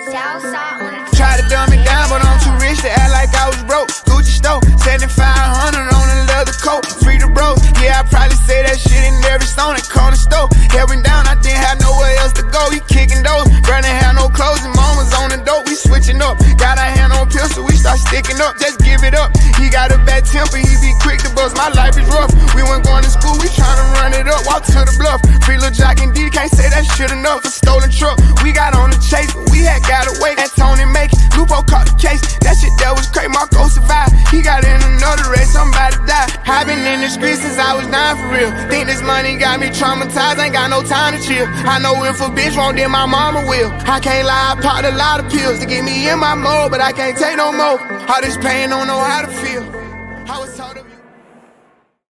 used to dumb it down, but I'm too rich to act like I was broke. Gucci stove, 7500 on a leather coat. Free the bros, yeah, I probably say that shit in every song that corner store. Held down, I didn't have nowhere else to go. He kicking those, Brandon had no clothes and mama's on the dope. We switching up, got a hand on pistol, we start sticking up. Just give it up. He got a bad temper, he be quick to bust. My life is rough. We weren't going to school, we tryna run it up. Walk to the bluff. Free Lil Jock and D, can't say that shit enough. A stolen truck, we got on the chase, in another race, somebody died. i been in the streets since I was nine for real. Think this money got me traumatized, ain't got no time to chill. I know if a bitch won't, then my mama will. I can't lie, I popped a lot of pills to get me in my mode, but I can't take no more. All this pain, don't know how to feel.